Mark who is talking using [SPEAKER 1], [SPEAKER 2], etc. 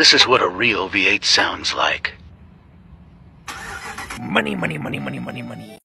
[SPEAKER 1] This is what a real V8 sounds like.
[SPEAKER 2] Money, money, money, money, money, money.